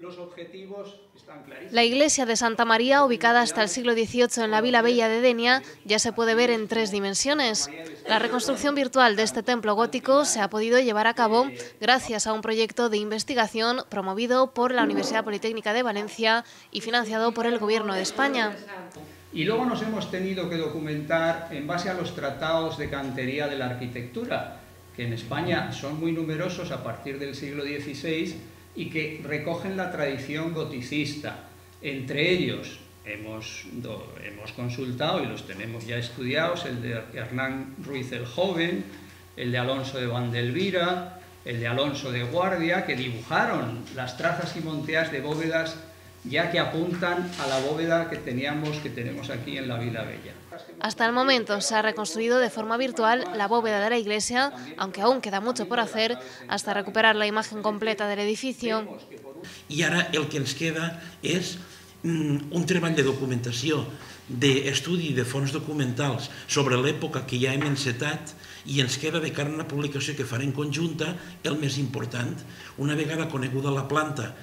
Los objetivos están clarísimos. La iglesia de Santa María, ubicada hasta el siglo XVIII en la Vila Bella de Denia, ya se puede ver en tres dimensiones. La reconstrucción virtual de este templo gótico se ha podido llevar a cabo gracias a un proyecto de investigación promovido por la Universidad Politécnica de Valencia y financiado por el Gobierno de España. Y luego nos hemos tenido que documentar en base a los tratados de cantería de la arquitectura, que en España son muy numerosos a partir del siglo XVI y que recogen la tradición goticista. Entre ellos hemos, hemos consultado y los tenemos ya estudiados, el de Hernán Ruiz el Joven, el de Alonso de Vandelvira, el de Alonso de Guardia, que dibujaron las trazas y monteas de bóvedas ya que apuntan a la bóveda que teníamos, que tenemos aquí en la Vila Bella. Hasta el momento se ha reconstruido de forma virtual la bóveda de la iglesia, aunque aún queda mucho por hacer hasta recuperar la imagen completa del edificio. I ara el que ens queda és mm, un treball de documentació, d'estudi de fons documentals sobre l'època que ja hem encetat i ens queda de cara a una publicació que farem conjunta el més important. Una vegada coneguda la planta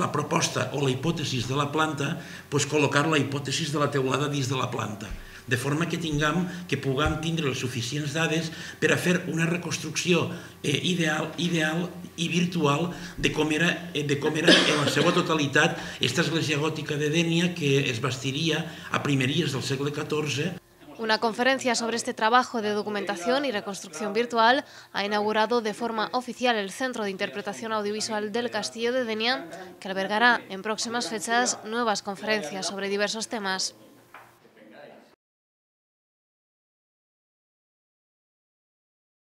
la proposta o la hipòtesi de la planta, pues, col·locar la hipòtesi de la teulada dins de la planta de forma que tinguem, que puguem tindre les suficients dades per a fer una reconstrucció eh, ideal, ideal i virtual de com era, eh, de com era en la seva totalitat aquesta església gòtica de Dènia que es bastiria a primeries del segle XIV Una conferencia sobre este trabajo de documentación y reconstrucción virtual ha inaugurado de forma oficial el Centro de Interpretación Audiovisual del Castillo de Denia, que albergará en próximas fechas nuevas conferencias sobre diversos temas.